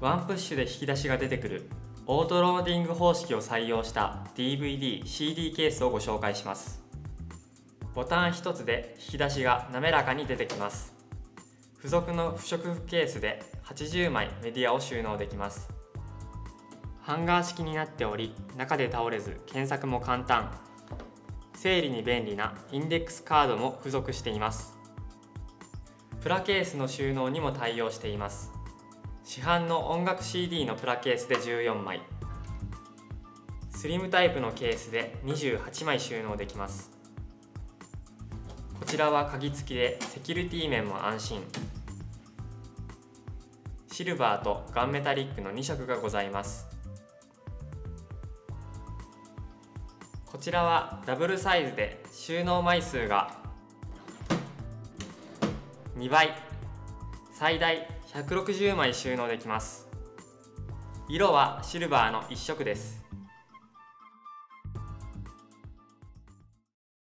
ワンプッシュで引き出しが出てくる。オートローディング方式を採用した DVD、CD ケースをご紹介します。ボタン1つで引き出しが滑らかに出てきます。付属の不織布ケースで80枚メディアを収納できます。ハンガー式になっており中で倒れず検索も簡単。整理に便利なインデックスカードも付属しています。プラケースの収納にも対応しています。市販の音楽 CD のプラケースで14枚。スリムタイプのケースで28枚収納できます。こちらは鍵付きでセキュリティ面も安心。シルバーとガンメタリックの2色がございます。こちらはダブルサイズで収納枚数が2倍最大160枚収納できます。色はシルバーの1色です。